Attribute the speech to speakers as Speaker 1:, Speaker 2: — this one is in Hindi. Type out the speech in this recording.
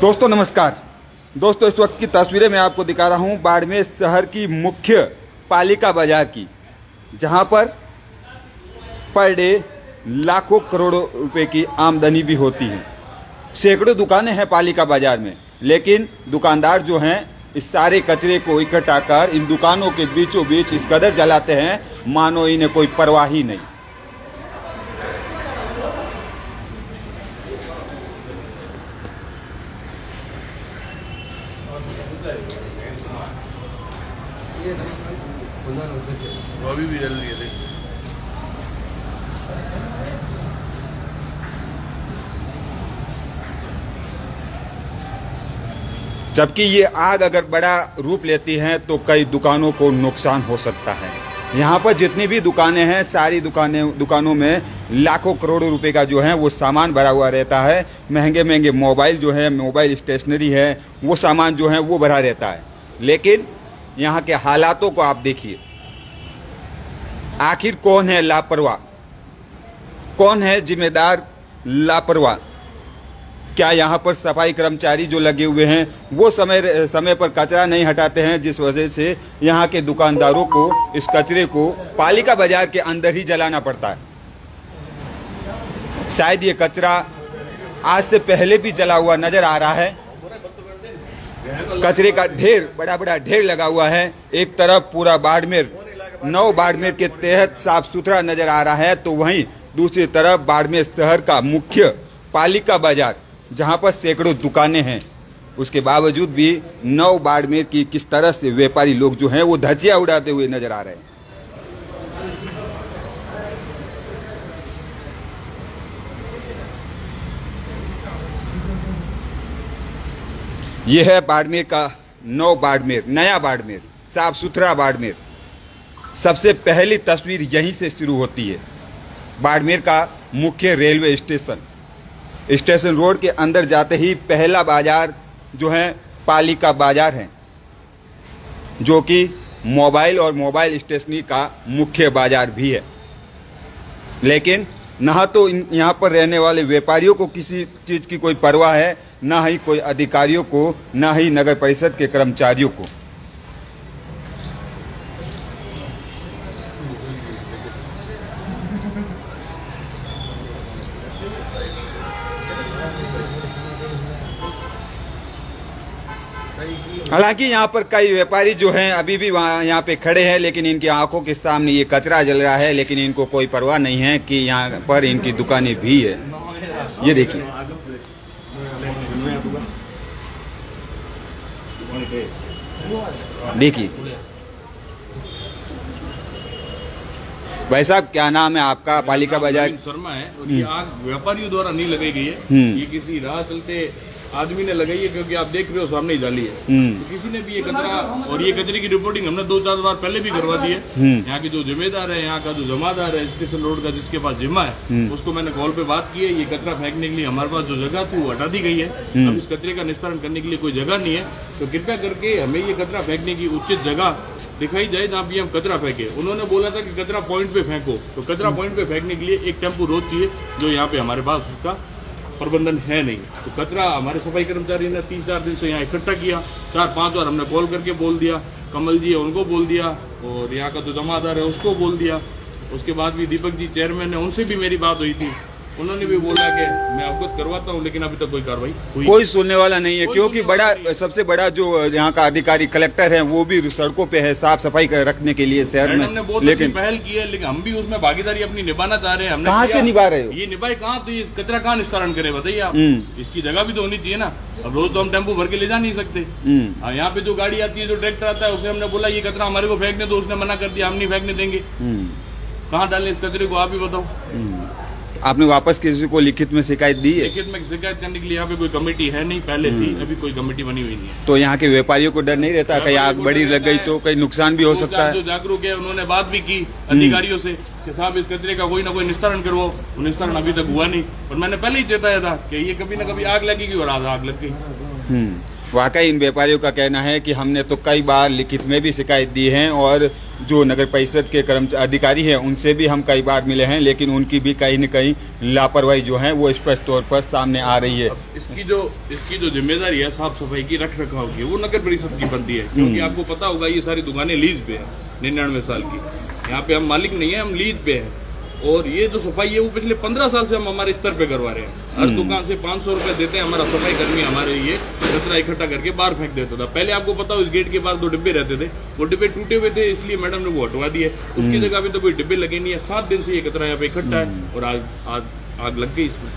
Speaker 1: दोस्तों, नमस्कार। दोस्तों, इस वक्त की तस्वीरें मैं आपको दिखा रहा हूँ बाड़मेर शहर की मुख्य पालिका बाज़ार की, जहाँ पर पर डे लाखों करोड़ों रुपए की आमदनी भी होती है। सैकड़ों दुकानें हैं पालिका बाज़ार में, लेकिन दुकानदार जो हैं, इस सारे कचरे को इकट्ठा कर इन दुकानों के बीचों बीच इस कदर जलाते हैं, मानो इन्हें कोई परवाह ही नहीं।
Speaker 2: अभी भी जल
Speaker 1: जबकि ये आग अगर बड़ा रूप लेती है तो कई दुकानों को नुकसान हो सकता है। यहाँ पर जितनी भी दुकानें हैं, सारी दुकानें, दुकानों में लाखों करोड़ों रुपए का जो है वो सामान भरा हुआ रहता है। महँगे महँगे मोबाइल जो है, मोबाइल स्टेशनरी है, वो सामान जो है वो भरा रहता है। लेकिन यहाँ के हालातों को आप देखिए। आखिर कौन है लापरवाह? कौन है जिम्मेदार लापरवाह? क्या यहाँ पर सफ़ाई कर्मचारी जो लगे हुए हैं, वो समय समय पर कचरा नहीं हटाते हैं, जिस वजह से यहाँ के दुकानदारों को, इस कचरे को पालिका बाज़ार के अंदर ही जलाना पड़ता है। शायद ये कचरा आज से पहले भी जला हुआ नज़र आ रहा है। कचरे का ढेर बड़ा बड़ा ढेर लगा हुआ है। एक तरफ़ पूरा बाड़मेर, नौ बाड़मेर के तहत साफ़ सुथरा नज़र आ रहा है तो वहीं दूसरी तरफ़ बाड़मेर शहर का मुख्य पालिका बाज़ार। जहाँ पर सैकड़ों दुकानें हैं। उसके बावजूद भी नौ बाड़मेर की किस तरह से व्यापारी लोग जो हैं, वो धजिया उड़ाते हुए नज़र आ रहे हैं। यह है बाड़मेर का नौ बाड़मेर, नया बाड़मेर साफ़ सुथरा बाड़मेर। सबसे पहली तस्वीर यहीं से शुरू होती है। बाड़मेर का मुख्य रेलवे स्टेशन। स्टेशन रोड के अंदर जाते ही पहला बाज़ार जो है पाली का बाज़ार है, जो कि मोबाइल और मोबाइल स्टेशनरी का मुख्य बाज़ार भी है। लेकिन न तो यहाँ पर रहने वाले व्यापारियों को किसी चीज़ की कोई परवाह है, न ही कोई अधिकारियों को, न ही नगर परिषद के कर्मचारियों को। हालाँकि यहाँ पर कई व्यापारी जो हैं अभी भी वहाँ यहाँ पे खड़े हैं लेकिन इनकी आँखों के सामने ये कचरा जल रहा है लेकिन इनको कोई परवाह नहीं है कि यहाँ पर इनकी दुकानें भी है। ये देखिए। देखिए। भाई साहब क्या नाम है आपका? पालिका बाज़ार
Speaker 2: शर्मा है और ये आग व्यापारियों द्वारा नहीं लगाई गई है।
Speaker 1: हम्म।
Speaker 2: ये किसी राह चलते आदमी ने लगाई है क्योंकि आप देख रहे हो सामने ही डाली है।
Speaker 1: हम्म।
Speaker 2: तो किसी ने भी ये कचरा और ये कचरे की रिपोर्टिंग हमने दो चार बार पहले भी करवा दी है।
Speaker 1: हम्म।
Speaker 2: यहाँ के जो जिम्मेदार है यहाँ का जो जमादार है स्टेशन रोड का जिसके पास जिम्मा है
Speaker 1: हम्म।
Speaker 2: उसको मैंने कॉल पे बात की है ये कचरा फेंकने के लिए हमारे पास जो जगह थी वो हटा दी गई है। अब इस कचरे का निस्तारण करने के लिए कोई जगह नहीं है। तो कृपया करके हमें ये कचरा फेंकने की उचित जगह दिखाई जाए जहाँ भी हम कचरा फेंके। उन्होंने बोला था कि कचरा पॉइंट पे फेंको। तो कचरा पॉइंट पे फेंकने के लिए एक टेंपो रोज चाहिए जो यहाँ पे हमारे पास उसका प्रबंधन है नहीं। तो कचरा हमारे सफ़ाई कर्मचारी ने तीन चार दिन से यहाँ इकट्ठा किया, चार पाँच बार हमने कॉल करके बोल दिया, कमल जी उनको बोल दिया, और यहाँ का जो जमादार है उसको बोल दिया। उसके बाद भी दीपक जी चेयरमैन है, उनसे भी मेरी बात हुई थी। उन्होंने भी बोला कि मैं अवगत करवाता हूँ लेकिन अभी तक तो कोई कार्रवाई हुई
Speaker 1: कोई सुनने वाला नहीं है क्योंकि बड़ा सबसे बड़ा जो यहाँ का अधिकारी कलेक्टर है वो भी सड़कों पे है साफ़ सफ़ाई रखने के लिए शहर में।
Speaker 2: बहुत
Speaker 1: लेकिन
Speaker 2: पहल की है लेकिन हम भी उसमें भागीदारी अपनी निभाना चाह रहे हैं।
Speaker 1: कहाँ से निभा रहे हो?
Speaker 2: ये निभाए कहाँ? तो ये कचरा कहाँ निस्तारण करे बताइए आप।
Speaker 1: हम्म।
Speaker 2: इसकी जगह भी तो होनी चाहिए ना। अब रोज तो हम टेंपो भर के ले जा नहीं सकते।
Speaker 1: हम्म,
Speaker 2: हाँ, यहाँ पे जो गाड़ी आती है जो ट्रैक्टर आता है उसे हमने बोला ये कचरा हमारे को फेंकने दो उसने मना कर दिया हम नहीं फेंकने देंगे।
Speaker 1: हम्म,
Speaker 2: कहाँ डाले इस कचरे को आप ही बताओ।
Speaker 1: आपने वापस किसी को लिखित में शिकायत दी है?
Speaker 2: लिखित में शिकायत करने के लिए यहाँ पे कोई कमेटी है नहीं पहले थी
Speaker 1: हम्म।
Speaker 2: अभी कोई कमेटी बनी हुई नहीं है।
Speaker 1: तो यहाँ के व्यापारियों को डर नहीं रहता? कहीं आग बड़ी लग गई तो कहीं नुकसान भी हो सकता है।
Speaker 2: जो जागरूक है उन्होंने बात भी की अधिकारियों से कि साहब इस कचरे का कोई ना कोई निस्तारण करवाओ। वो निस्तारण अभी तक हुआ नहीं। और मैंने पहले ही चेताया था कि ये कभी ना कभी आग लगेगी और आज आग लग गई।
Speaker 1: हम्म। वाकई इन व्यापारियों का कहना है कि हमने तो कई बार लिखित में भी शिकायत दी है और जो नगर परिषद के कर्मचारी अधिकारी हैं उनसे भी हम कई बार मिले हैं लेकिन उनकी भी कहीं न कहीं लापरवाही जो है वो स्पष्ट तौर पर सामने आ रही है।
Speaker 2: इसकी जो इसकी जो ज़िम्मेदारी है साफ़ सफ़ाई की रख रखाव की वो नगर परिषद की बनती है। क्योंकि
Speaker 1: हम्म।
Speaker 2: आपको पता होगा ये सारी दुकानें लीज पे है निन्यानवे साल की। यहाँ पे हम मालिक नहीं है हम लीज पे है। और ये जो सफ़ाई है वो पिछले पंद्रह साल से हम हमारे स्तर पे करवा रहे हैं। हर
Speaker 1: हम्म।
Speaker 2: दुकान से पाँच सौ रुपए देते हैं हमारा सफ़ाई कर्मी हमारे ये कचरा इकट्ठा करके बाहर फेंक देता था। पहले आपको पता हो इस गेट के बाहर दो डिब्बे रहते थे। वो डिब्बे टूटे हुए थे इसलिए मैडम ने वो हटवा दिए।
Speaker 1: हम्म।
Speaker 2: उसकी जगह पे तो कोई डिब्बे लगे नहीं है। सात दिन से ये कचरा यहाँ पे इकट्ठा है और आज आग आग लग गई इसमें।